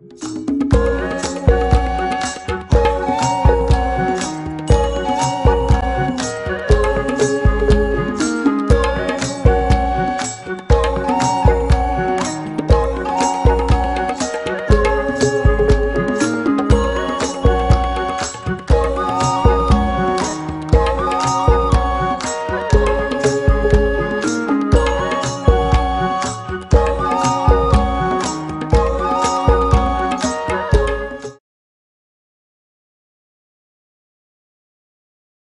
you